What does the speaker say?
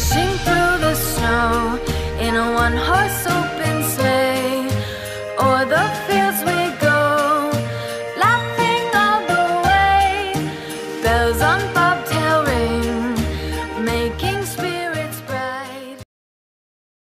Rushing through the snow in a one horse open sleigh. O'er the fields we go, laughing all the way. Bells on bobtails.